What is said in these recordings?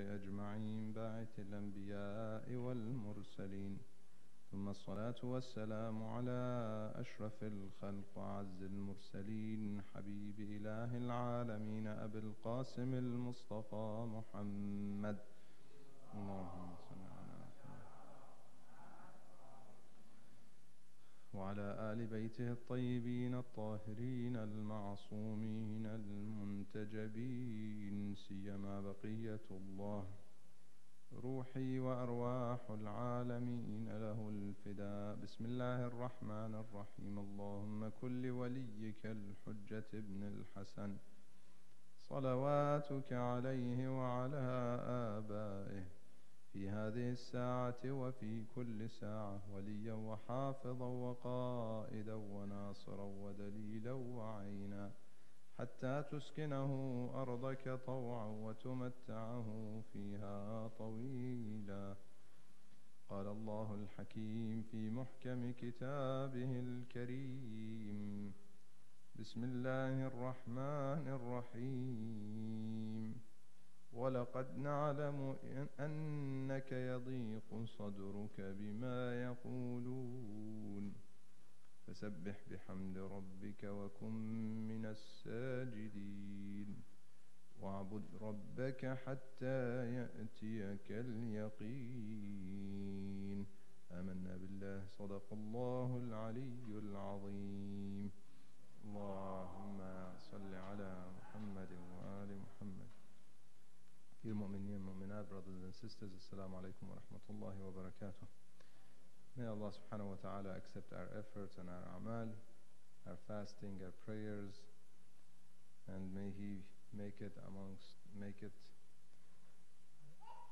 أجمعين باعث الأنبياء والمرسلين. ثم الصلاة والسلام على أشرف الخلق وأعز المرسلين حبيب إله العالمين أبي القاسم المصطفى محمد. اللهم صل على وعلى آل بيته الطيبين الطاهرين المعصومين المنتجبين سيما بقية الله. روحي وأرواح العالمين له الفداء. بسم الله الرحمن الرحيم. اللهم كل وليك الحجة ابن الحسن. صلواتك عليه وعلى آبائه. في هذه الساعة وفي كل ساعة وليا وحافظا وقائدا وناصرا ودليلا وعينا. حتى تسكنه أرضك طوعا وتمتعه فيها طويلا. قال الله الحكيم في محكم كتابه الكريم بسم الله الرحمن الرحيم. ولقد نعلم أنك يضيق صدرك بما يقولون. فسبح بحمد ربك وكن من الساجدين. واعبد ربك حتى يأتيك اليقين. آمنا بالله صدق الله العلي العظيم. اللهم صل على محمد وآل محمد. Dear mu'mineen, mu'minat, brothers and sisters, Assalamu alaikum wa rahmatullahi wa barakatuh. May Allah subhanahu wa ta'ala accept our efforts and our amal, our fasting, our prayers, and may He make it amongst, make it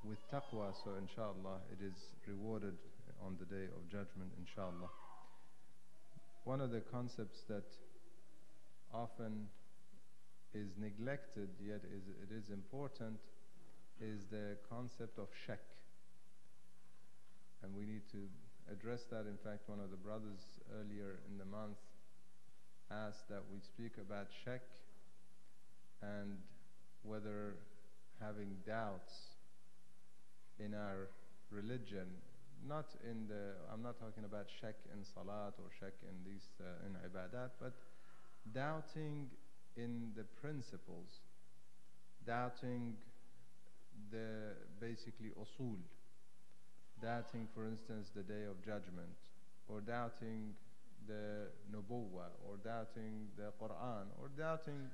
with taqwa, so inshallah it is rewarded on the day of judgment, inshallah. One of the concepts that often is neglected, yet is, it is important, is the concept of shak. And we need to address that. In fact, one of the brothers earlier in the month asked that we speak about shak and whether having doubts in our religion, not in the, I'm not talking about shak in salat or shak in these, uh, in ibadat, but doubting in the principles, doubting the basically usul, doubting, for instance, the day of judgment, or doubting the nubuwwah, or doubting the Quran, or doubting,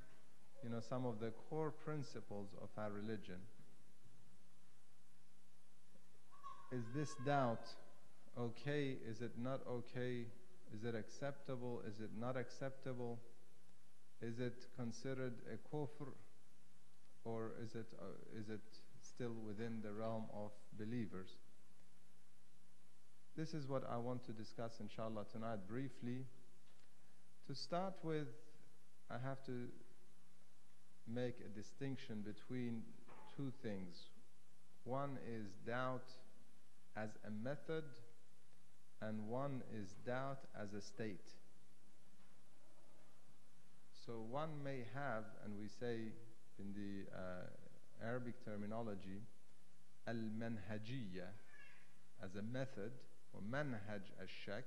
you know, some of the core principles of our religion. Is this doubt okay? Is it not okay? Is it acceptable? Is it not acceptable? Is it considered a kufr? Or is it, uh, is it still within the realm of believers? This is what I want to discuss, inshallah, tonight briefly. To start with, I have to make a distinction between two things. One is doubt as a method, and one is doubt as a state. So one may have, and we say in the uh, Arabic terminology, al-manhajiyya, as a method, or manhaj al-shak,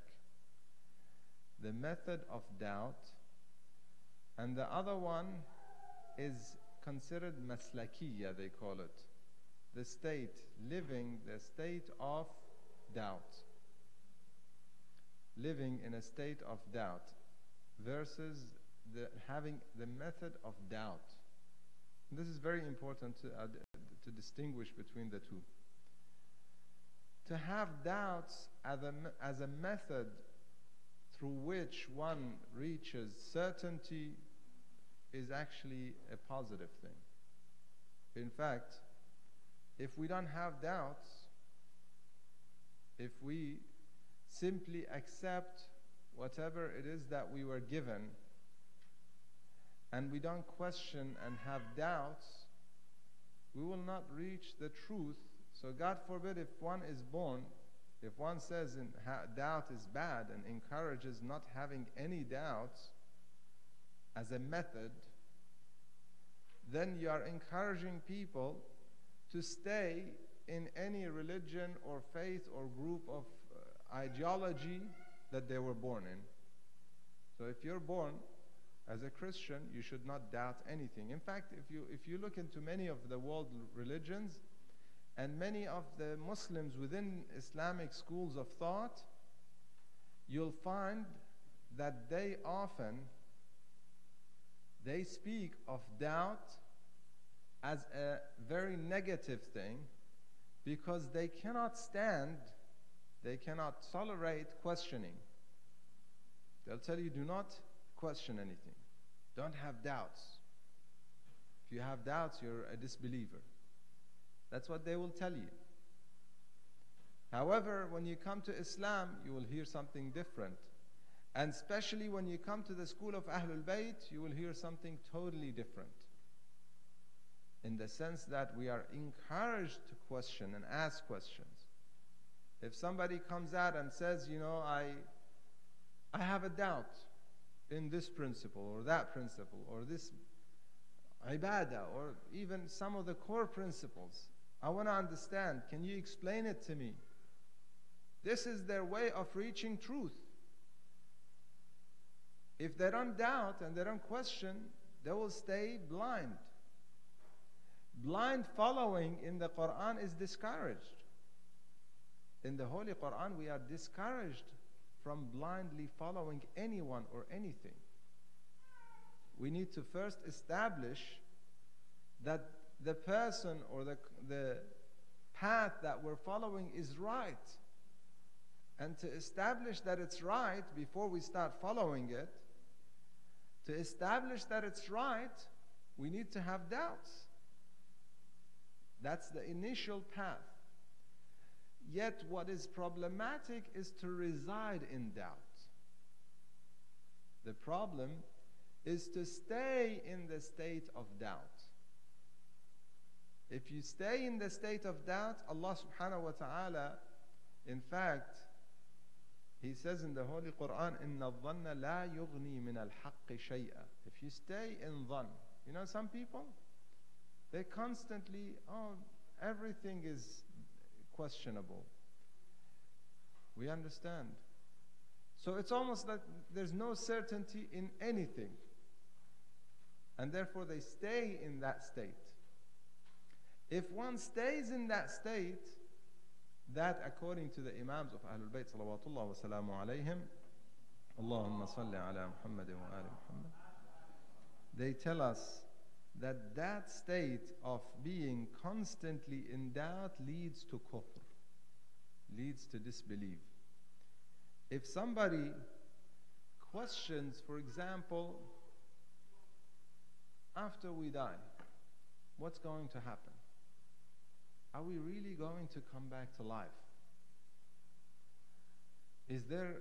the method of doubt, and the other one is considered maslakiyya, they call it, the state, living the state of doubt. Living in a state of doubt versus the, having the method of doubt. This is very important to, uh, to distinguish between the two. To have doubts as a, as a method through which one reaches certainty is actually a positive thing. In fact, if we don't have doubts, if we simply accept whatever it is that we were given, and we don't question and have doubts, we will not reach the truth. So, God forbid if one is born, if one says doubt is bad and encourages not having any doubts as a method, then you are encouraging people to stay in any religion or faith or group of uh, ideology that they were born in. So if you're born as a Christian, you should not doubt anything. In fact, if you, if you look into many of the world religions and many of the Muslims within Islamic schools of thought, you'll find that they often they speak of doubt as a very negative thing because they cannot stand, they cannot tolerate questioning. They'll tell you, do not question anything. Don't have doubts. If you have doubts, you're a disbeliever. That's what they will tell you. However, when you come to Islam, you will hear something different. And especially when you come to the school of Ahlul Bayt, you will hear something totally different. In the sense that we are encouraged to question and ask questions. If somebody comes out and says, you know, I, I have a doubt in this principle or that principle or this ibadah or even some of the core principles, I want to understand. Can you explain it to me? This is their way of reaching truth. If they don't doubt and they don't question, they will stay blind. Blind following in the Quran is discouraged. In the Holy Quran, we are discouraged from blindly following anyone or anything. We need to first establish that the person or the, the path that we're following is right. And to establish that it's right before we start following it, to establish that it's right, we need to have doubts. That's the initial path. Yet, what is problematic is to reside in doubt. The problem is to stay in the state of doubt. If you stay in the state of doubt, Allah subhanahu wa ta'ala, in fact, he says in the Holy Quran, إِنَّ الظَّنَّ لَا يُغْنِي مِنَ الْحَقِّ شَيْئًا If you stay in dhann, you know some people, they constantly, oh, everything is questionable. We understand. So it's almost like there's no certainty in anything. And therefore they stay in that state. If one stays in that state, that, according to the Imams of Ahlul Bayt, salawatullah wa salamu alayhim, Allahumma salli ala Muhammad wa Muhammad, they tell us that that state of being constantly in doubt leads to kufr, leads to disbelief. If somebody questions, for example, after we die, what's going to happen? Are we really going to come back to life? Is there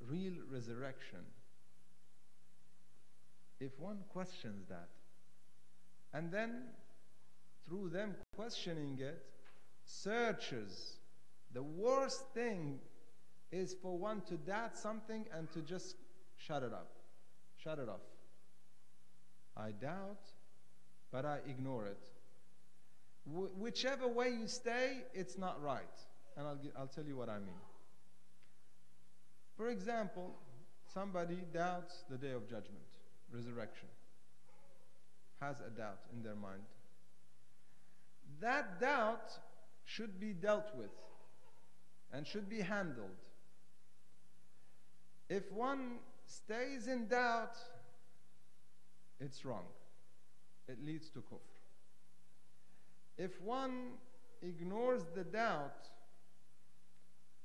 real resurrection? If one questions that, and then through them questioning it, searches, the worst thing is for one to doubt something and to just shut it up, shut it off. I doubt, but I ignore it. Wh- whichever way you stay, it's not right. And I'll, I'll tell you what I mean. For example, somebody doubts the day of judgment, resurrection, has a doubt in their mind. That doubt should be dealt with and should be handled. If one stays in doubt, it's wrong. It leads to kufr. If one ignores the doubt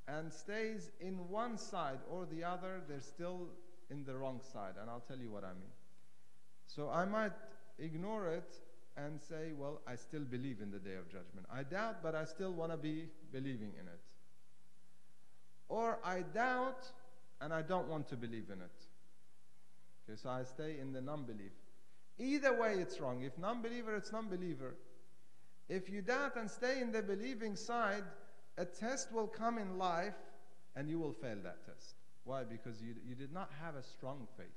and stays in one side or the other, they're still in the wrong side. And I'll tell you what I mean. So I might ignore it and say, well, I still believe in the day of judgment. I doubt, but I still want to be believing in it. Or I doubt and I don't want to believe in it. Okay, so I stay in the non belief. Either way, it's wrong. If non believer, it's non believer. If you doubt and stay in the believing side, a test will come in life and you will fail that test. Why? Because you, you did not have a strong faith.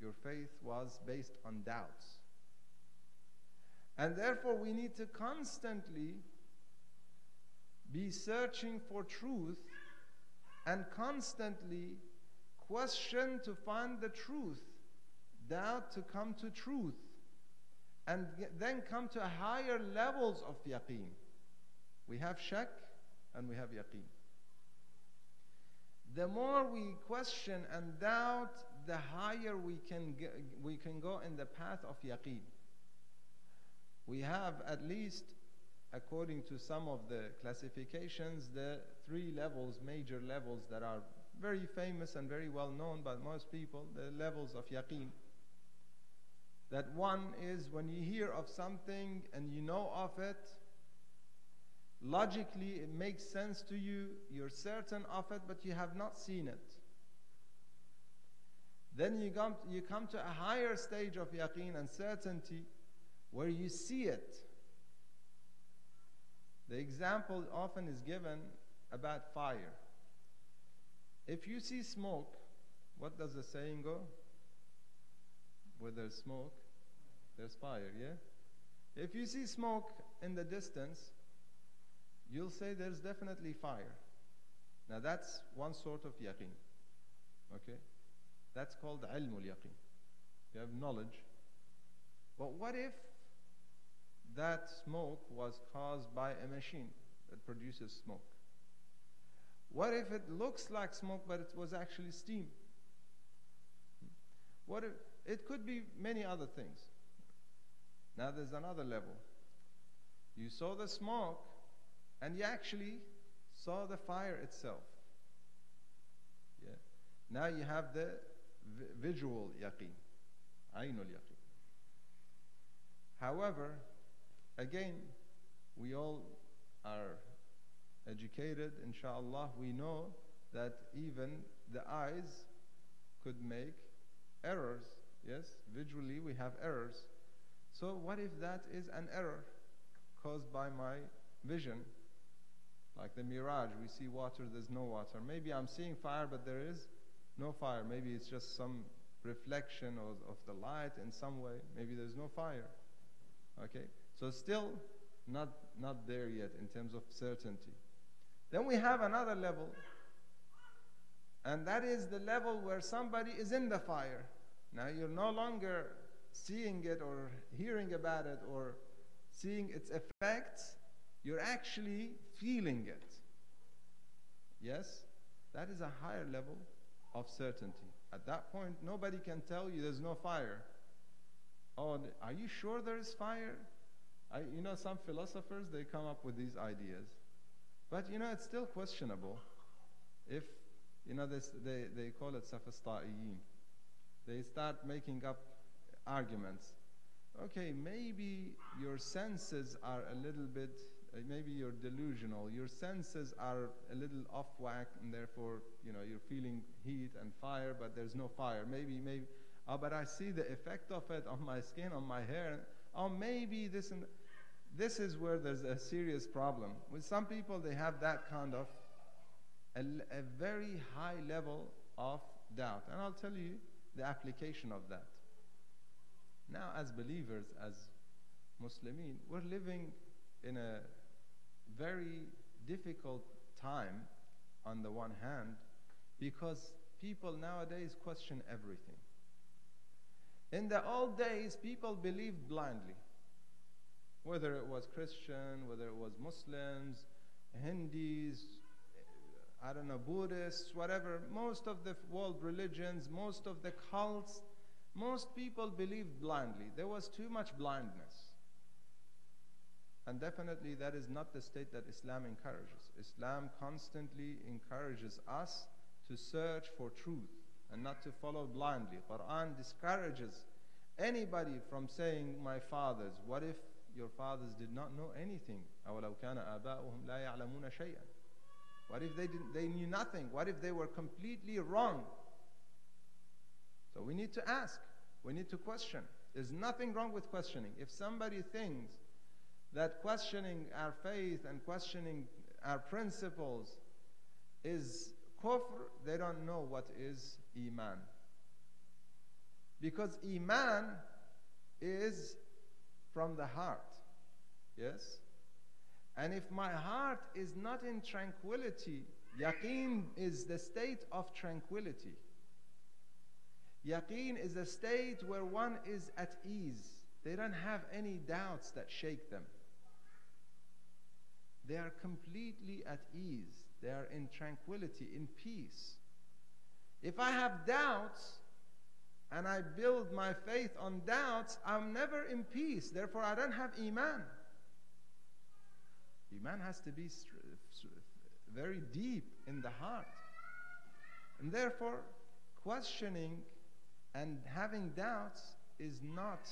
Your faith was based on doubts. And therefore, we need to constantly be searching for truth and constantly question to find the truth, doubt to come to truth, and then come to higher levels of yaqeen. We have shak and we have yaqeen. The more we question and doubt, the higher we can, we can go in the path of yaqeen. We have at least, according to some of the classifications, the three levels, major levels that are very famous and very well known by most people, the levels of yaqeen. That one is when you hear of something and you know of it, logically it makes sense to you, you're certain of it, but you have not seen it. Then you come, you come to a higher stage of yaqeen and certainty where you see it. The example often is given about fire. If you see smoke, what does the saying go? Where there's smoke, there's fire, yeah? If you see smoke in the distance, you'll say there's definitely fire. Now that's one sort of yaqeen. Okay? That's called ilmul yaqeen. You have knowledge. But what if that smoke was caused by a machine that produces smoke? What if it looks like smoke but it was actually steam? What if it could be many other things? Now there's another level. You saw the smoke and you actually saw the fire itself. Yeah. Now you have the visual yaqeen, aynul yaqeen. However, again, we all are educated, inshallah, we know that even the eyes could make errors. Yes, visually we have errors. So, what if that is an error caused by my vision? Like the mirage, we see water, there's no water. Maybe I'm seeing fire, but there is no fire. Maybe it's just some reflection of, of the light in some way. Maybe there's no fire. Okay? So, still not, not there yet in terms of certainty. Then we have another level, and that is the level where somebody is in the fire. Now you're no longer seeing it or hearing about it or seeing its effects, you're actually feeling it. Yes? That is a higher level of certainty. At that point, nobody can tell you there's no fire. Oh, are you sure there is fire? I, you know, some philosophers, they come up with these ideas. But you know, it's still questionable if, you know, this, they, they call it sophista'iyin. They start making up arguments. Okay, maybe your senses are a little bit, uh, maybe you're delusional. Your senses are a little off whack, and therefore, you know, you're feeling heat and fire, but there's no fire. Maybe, maybe, oh, but I see the effect of it on my skin, on my hair. Oh, maybe this and this is where there's a serious problem. With some people, they have that kind of a, a very high level of doubt. And I'll tell you the application of that. Now, as believers, as Muslimin, we're living in a very difficult time on the one hand because people nowadays question everything. In the old days, people believed blindly whether it was Christian, whether it was Muslims, Hindus, I don't know, Buddhists, whatever, most of the world religions, most of the cults, most people believed blindly. There was too much blindness. And definitely that is not the state that Islam encourages. Islam constantly encourages us to search for truth and not to follow blindly. Quran discourages anybody from saying, my fathers, what if your fathers did not know anything. What if they, didn't, they knew nothing? What if they were completely wrong? So we need to ask. We need to question. There's nothing wrong with questioning. If somebody thinks that questioning our faith and questioning our principles is kufr, they don't know what is iman. Because iman is from the heart. Yes? And if my heart is not in tranquility, yaqeen is the state of tranquility. Yaqeen is a state where one is at ease. They don't have any doubts that shake them. They are completely at ease. They are in tranquility, in peace. If I have doubts and I build my faith on doubts, I'm never in peace. Therefore, I don't have Iman. Iman has to be very deep in the heart. And therefore, questioning and having doubts is not,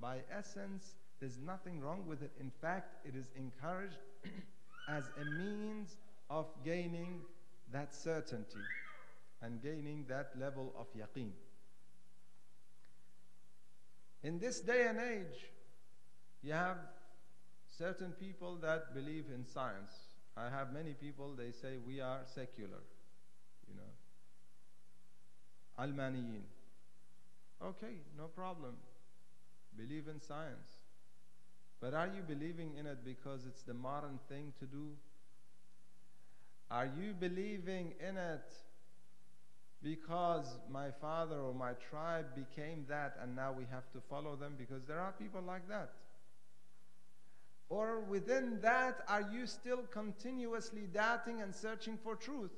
by essence, there's nothing wrong with it. In fact, it is encouraged as a means of gaining that certainty and gaining that level of yaqeen. In this day and age, you have certain people that believe in science. I have many people, they say we are secular, you know. Almaniyin. Okay, no problem. Believe in science. But are you believing in it because it's the modern thing to do? Are you believing in it because my father or my tribe became that and now we have to follow them? Because there are people like that. Or within that, are you still continuously doubting and searching for truth?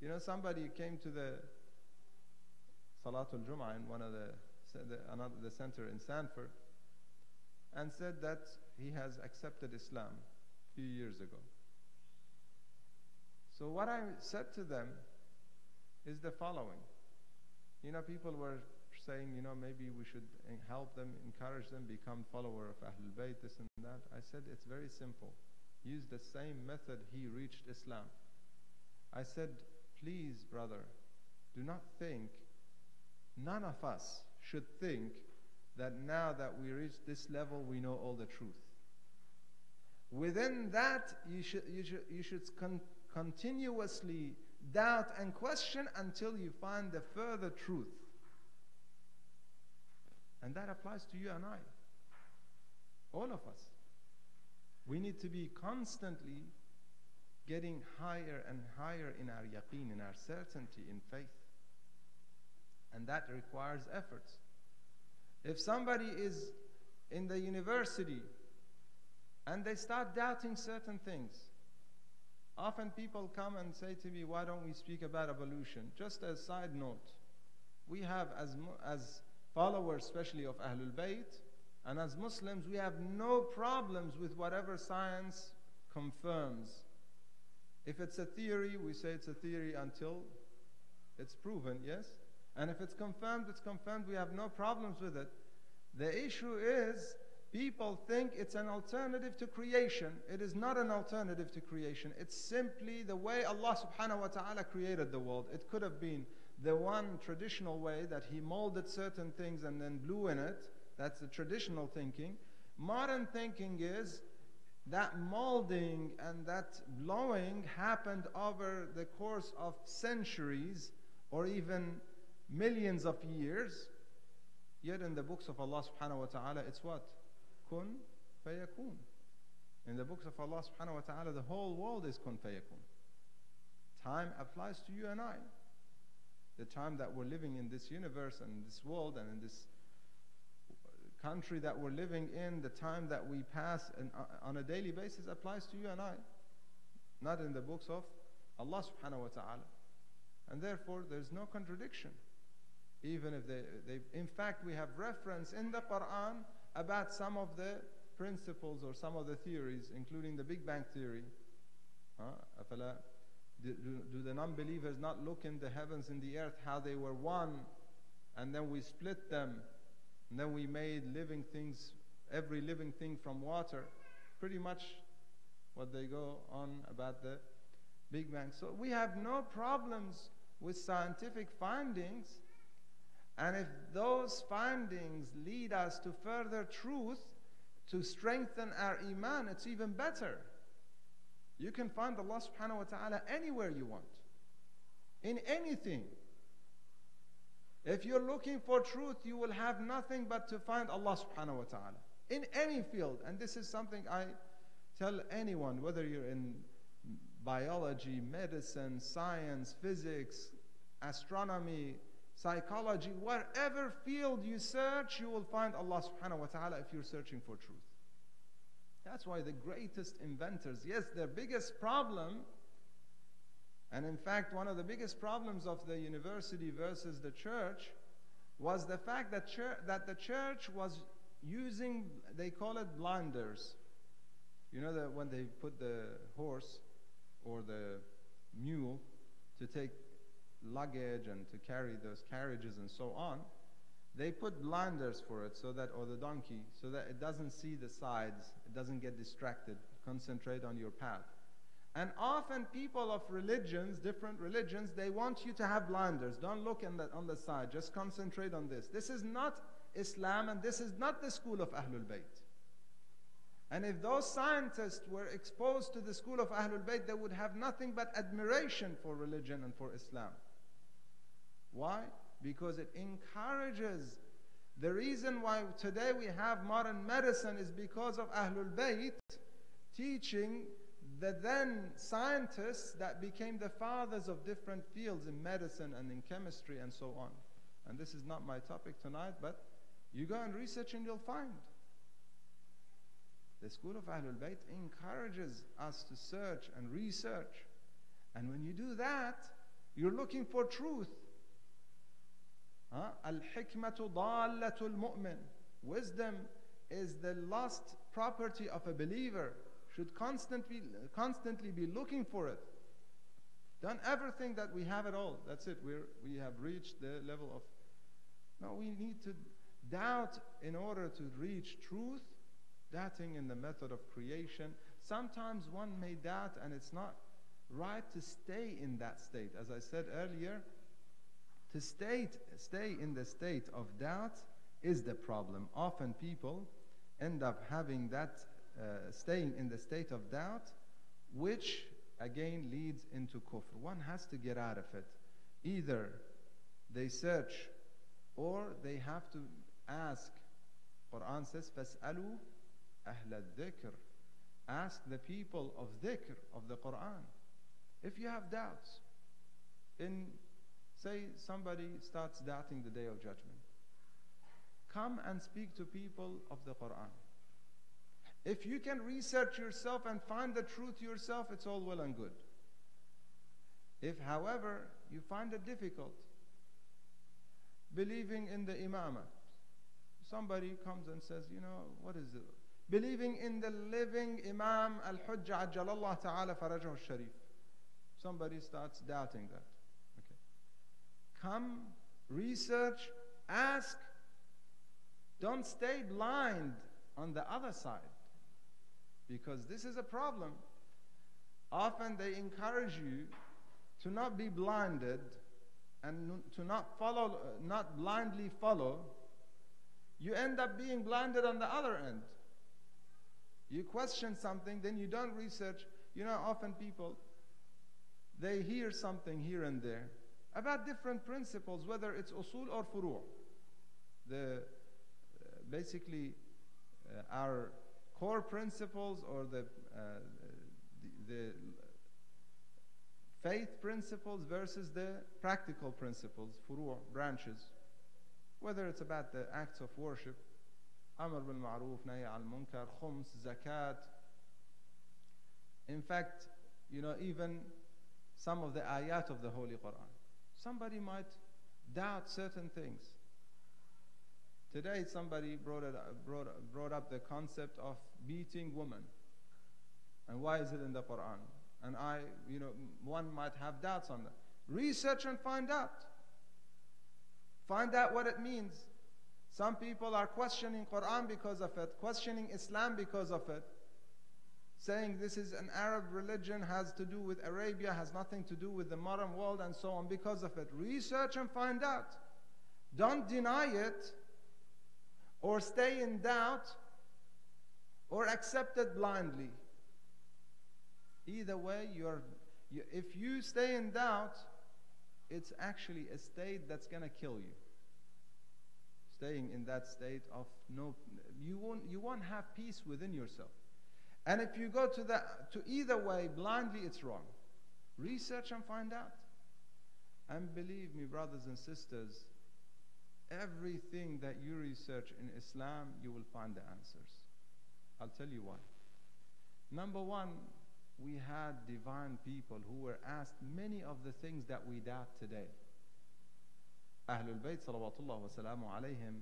You know, somebody came to the Salatul Jum'ah in one of the, the, another, the center in Sanford and said that he has accepted Islam a few years ago. So what I said to them is the following. You know, people were saying, you know, maybe we should help them, encourage them, become follower of Ahlul Bayt, this and that. I said, it's very simple. Use the same method he reached Islam. I said, please, brother, do not think, none of us should think that now that we reach this level, we know all the truth. Within that, you should, you should, you should con- continuously doubt and question until you find the further truth. And that applies to you and I. All of us. We need to be constantly getting higher and higher in our yaqeen, in our certainty, in faith. And that requires efforts. If somebody is in the university and they start doubting certain things, often people come and say to me, Why don't we speak about evolution? Just as side note, we have, as, as followers, especially of Ahlul Bayt, and as Muslims, we have no problems with whatever science confirms. If it's a theory, we say it's a theory until it's proven, yes? And if it's confirmed, it's confirmed. We have no problems with it. The issue is people think it's an alternative to creation. It is not an alternative to creation. It's simply the way Allah subhanahu wa ta'ala created the world. It could have been the one traditional way that He molded certain things and then blew in it. That's the traditional thinking. Modern thinking is that molding and that blowing happened over the course of centuries or even millions of years. Yet in the books of Allah subhanahu wa ta'ala, it's what? Kun fayakun. In the books of Allah subhanahu wa ta'ala, the whole world is kun fayakun. Time applies to you and I. The time that we're living in this universe and in this world and in this country that we're living in, the time that we pass in, uh, on a daily basis applies to you and I. Not in the books of Allah subhanahu wa ta'ala. And therefore, there's no contradiction even if they, they in fact we have reference in the Quran about some of the principles or some of the theories including the Big Bang theory. Uh, do, do the non-believers not look in the heavens and the earth how they were one and then we split them and then we made living things every living thing from water? Pretty much what they go on about the Big Bang. So we have no problems with scientific findings and if those findings lead us to further truth, to strengthen our iman, it's even better. You can find Allah subhanahu wa ta'ala anywhere you want, in anything. If you're looking for truth, you will have nothing but to find Allah subhanahu wa ta'ala. in any field. And this is something I tell anyone, whether you're in biology, medicine, science, physics, astronomy, psychology, whatever field you search, you will find Allah subhanahu wa ta'ala if you're searching for truth. That's why the greatest inventors, yes, their biggest problem, and in fact, one of the biggest problems of the university versus the church was the fact that, church, that the church was using, they call it blinders. You know that when they put the horse or the mule to take luggage and to carry those carriages and so on, they put blinders for it so that, or the donkey, so that it doesn't see the sides, it doesn't get distracted, concentrate on your path. And often people of religions, different religions, they want you to have blinders. Don't look the, on the side, just concentrate on this. This is not Islam and this is not the school of Ahlul Bayt. And if those scientists were exposed to the school of Ahlul Bayt, they would have nothing but admiration for religion and for Islam. Why? Because it encourages. The reason why today we have modern medicine is because of Ahlul Bayt teaching the then scientists that became the fathers of different fields in medicine and in chemistry and so on. And this is not my topic tonight, but you go and research and you'll find. The school of Ahlul Bayt encourages us to search and research. And when you do that, you're looking for truth. Al-hikmatu dallatul mu'min. Wisdom is the last property of a believer. Should constantly, constantly be looking for it. Don't ever think that we have it all. That's it. We're, we have reached the level of. No, we need to doubt in order to reach truth doubting in the method of creation. Sometimes one may doubt, and it's not right to stay in that state. As I said earlier, to stay, stay in the state of doubt is the problem. Often people end up having that, uh, staying in the state of doubt, which again leads into kufr. One has to get out of it. Either they search or they have to ask. Quran says, فَاسْأَلُوا أهل الذكر. Ask the people of dhikr, of the Quran. If you have doubts, in say somebody starts doubting the day of judgment, come and speak to people of the Quran. If you can research yourself and find the truth yourself, it's all well and good. If, however, you find it difficult, believing in the imamah, somebody comes and says, you know, what is it? believing in the living Imam al-Hujjah Ajjalallah Ta'ala Farajahu Sharif. Somebody starts doubting that. Come, research, ask. Don't stay blind on the other side. Because this is a problem. Often they encourage you to not be blinded and to not follow, uh, not blindly follow. You end up being blinded on the other end. You question something, then you don't research. You know, often people, they hear something here and there about different principles, whether it's usul or furu'. The, uh, basically, uh, our core principles or the, uh, the, the faith principles versus the practical principles, furu' branches. Whether it's about the acts of worship, Amr bil Ma'ruf, Nahi al Munkar, Khums, Zakat. In fact, you know, even some of the ayat of the Holy Quran. Somebody might doubt certain things. Today, somebody brought, it, brought, brought up the concept of beating women. And why is it in the Quran? And I, you know, one might have doubts on that. Research and find out. Find out what it means. Some people are questioning Quran because of it, questioning Islam because of it, saying this is an Arab religion, has to do with Arabia, has nothing to do with the modern world, and so on because of it. Research and find out. Don't deny it or stay in doubt or accept it blindly. Either way, you're, you, if you stay in doubt, it's actually a state that's going to kill you staying in that state of no, you won't, you won't have peace within yourself. And if you go to, that, to either way blindly, it's wrong. Research and find out. And believe me, brothers and sisters, everything that you research in Islam, you will find the answers. I'll tell you why. Number one, we had divine people who were asked many of the things that we doubt today. Ahlul Bayt salawatullah wa alayhim,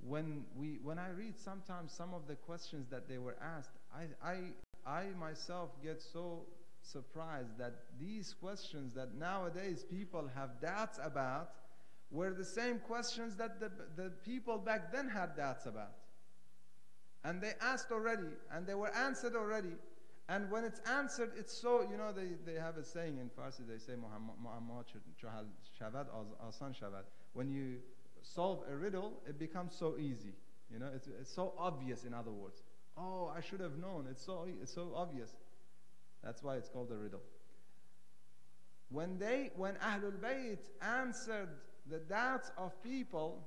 when, we, when I read sometimes some of the questions that they were asked, I, I, I myself get so surprised that these questions that nowadays people have doubts about were the same questions that the, the people back then had doubts about. And they asked already, and they were answered already. And when it's answered, it's so, you know, they, they have a saying in Farsi, they say, shavad, asan shavad. When you solve a riddle, it becomes so easy. You know, it's, it's so obvious, in other words. Oh, I should have known. It's so, it's so obvious. That's why it's called a riddle. When they, when Ahlul Bayt answered the doubts of people,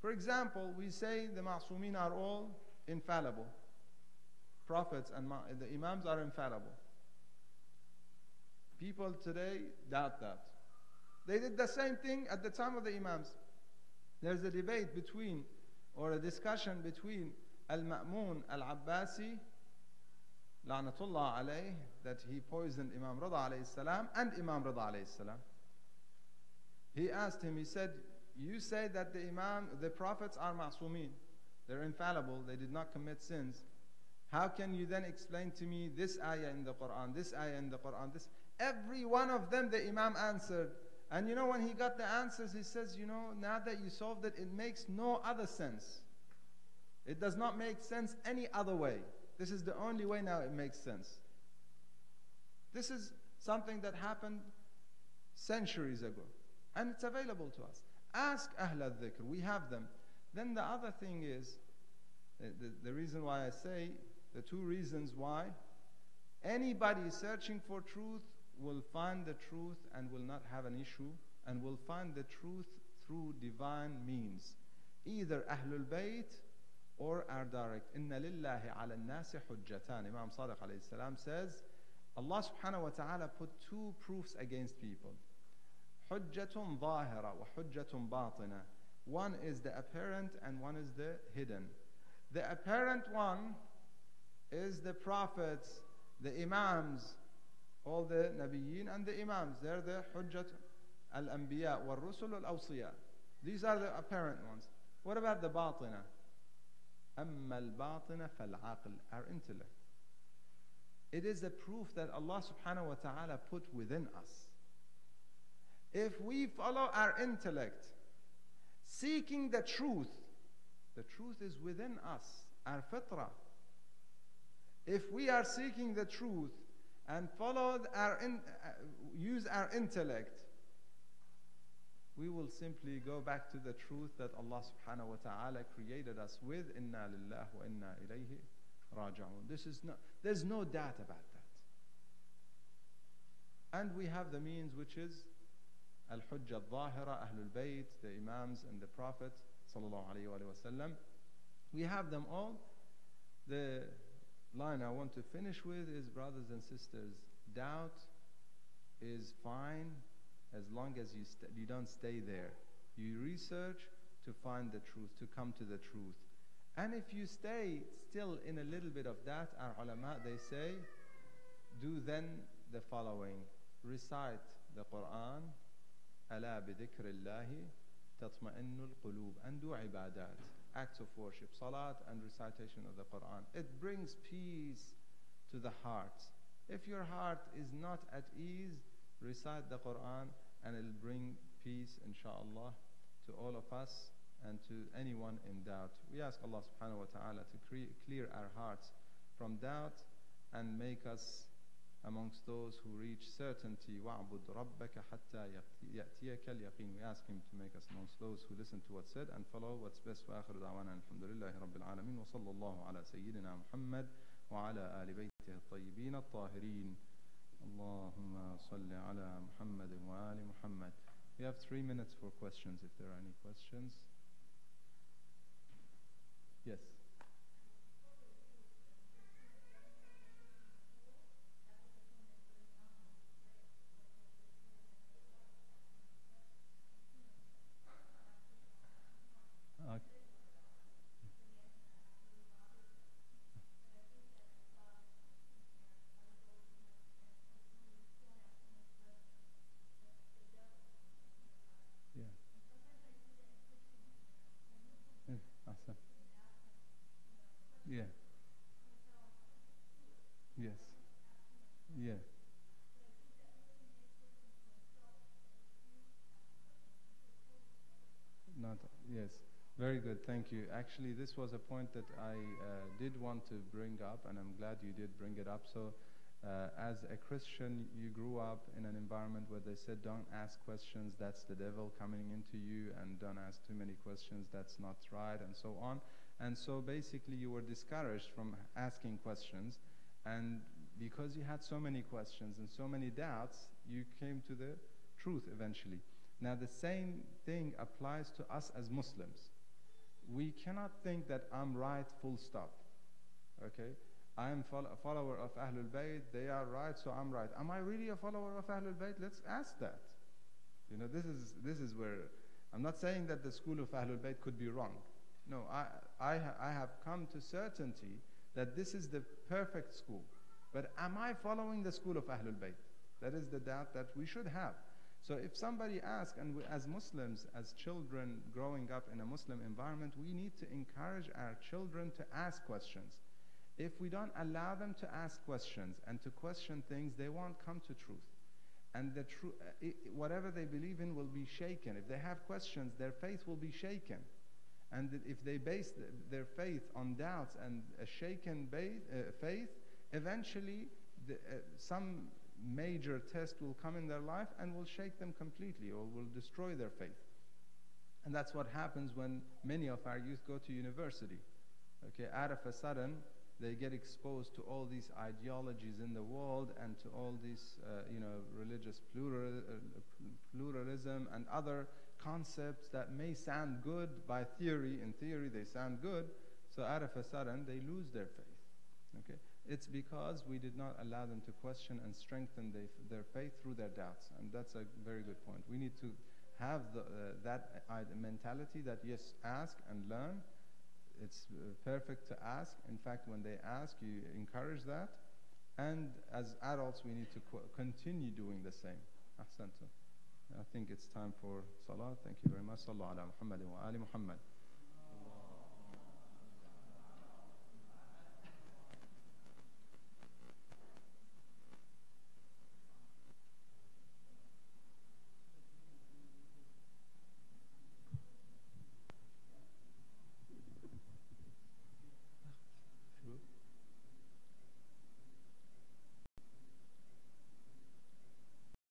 for example, we say the Ma'sumin are all infallible. Prophets and the Imams are infallible. People today doubt that. They did the same thing at the time of the Imams. There's a debate between, or a discussion between Al-Ma'mun Al-Abbasi, La'natullah alayh, that he poisoned Imam Rida alayhi salam, and Imam Rida alayhi salam. He asked him, he said, you say that the Imam, the prophets are ma'sumin. They're infallible. They did not commit sins. How can you then explain to me this ayah in the Quran, this ayah in the Quran, this? Every one of them the Imam answered. And you know, when he got the answers, he says, You know, now that you solved it, it makes no other sense. It does not make sense any other way. This is the only way now it makes sense. This is something that happened centuries ago. And it's available to us. Ask Ahl al Dhikr. We have them. Then the other thing is, the, the, the reason why I say, the two reasons why, anybody searching for truth will find the truth and will not have an issue and will find the truth through divine means. Either Ahlul Bayt or our direct. Inna lillahi ala nasi hujjatan. Imam Sadiq alayhi salam says, Allah subhanahu wa ta'ala put two proofs against people. Hujjatun zahira wa hujjatun. One is the apparent and one is the hidden. The apparent one is the prophets, the imams, all the Nabiyyin and the Imams. They're the Hujjat al-Anbiya wal-Rusul al-Awsiya. These are the apparent ones. What about the Batina? أما الباطنة فالعقل our intellect. It is a proof that Allah subhanahu wa ta'ala put within us. If we follow our intellect, seeking the truth, the truth is within us, our fitrah. If we are seeking the truth, and follow our in, uh, use our intellect, we will simply go back to the truth that Allah subhanahu wa ta'ala created us with. Inna lillah wa inna ilayhi raja'un. This is not, there's no doubt about that. And we have the means which is Al-Hujjah al-Zahira, Ahlul Bayt, the Imams and the Prophet sallallahu alayhi wa sallam. We have them all. The line I want to finish with is, brothers and sisters, doubt is fine as long as you, you don't stay there. You research to find the truth, to come to the truth. And if you stay still in a little bit of that, our ulama, they say, do then the following. Recite the Quran, ألا بذكر الله تطمئن القلوب and do ibadat acts of worship, salat and recitation of the Quran. It brings peace to the heart. If your heart is not at ease, recite the Quran and it'll bring peace, inshallah, to all of us and to anyone in doubt. We ask Allah subhanahu wa ta'ala to clear our hearts from doubt and make us amongst those who reach certainty وَعْبُدْ رَبَّكَ حَتَّى يَأْتِيَكَ الْيَقِينُ We ask Him to make us amongst those who listen to what's said and follow what's best وآخر دعوانا الحمد لله رب العالمين وصلى الله على سيدنا محمد وعلى آل بيته الطيبين الطاهرين Allahumma salli ala Muhammad wa ali Muhammad. We have three minutes for questions if there are any questions. Yes. Yes. Very good, thank you. Actually, this was a point that I uh, did want to bring up, and I'm glad you did bring it up. So, uh, as a Christian, you grew up in an environment where they said, don't ask questions, that's the devil coming into you, and don't ask too many questions, that's not right, and so on. And so, basically, you were discouraged from asking questions, and because you had so many questions and so many doubts, you came to the truth eventually. Now, the same thing applies to us as Muslims. We cannot think that I'm right, full stop. Okay? I am fol- a follower of Ahlul Bayt, they are right, so I'm right. Am I really a follower of Ahlul Bayt? Let's ask that. You know, this is, this is where I'm not saying that the school of Ahlul Bayt could be wrong. No, I, I, ha- I have come to certainty that this is the perfect school. But am I following the school of Ahlul Bayt? That is the doubt that we should have. So if somebody asks, and we, as Muslims, as children growing up in a Muslim environment, we need to encourage our children to ask questions. If we don't allow them to ask questions and to question things, they won't come to truth. And the tru- uh, whatever they believe in will be shaken. If they have questions, their faith will be shaken. And if they base th- their faith on doubts and a shaken ba- uh, faith, eventually the, uh, some major test will come in their life and will shake them completely or will destroy their faith. And that's what happens when many of our youth go to university. Okay, out of a sudden, they get exposed to all these ideologies in the world and to all these, uh, you know, religious plural, uh, pluralism and other concepts that may sound good by theory. In theory, they sound good. So out of a sudden, they lose their faith. Okay, it's because we did not allow them to question and strengthen they, their faith through their doubts, and that's a very good point. We need to have the, uh, that uh, mentality that yes, ask and learn. It's uh, perfect to ask. In fact, when they ask, you encourage that. And as adults, we need to co- continue doing the same. I think it's time for salah. Thank you very much. Sallallahu ala Muhammad wa ali Muhammad.